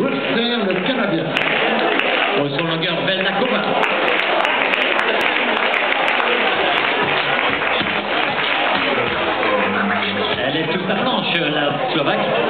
Webster, le Canadien. Pour son longueur Belnakova. Elle est toute sa planche, la Slovaque.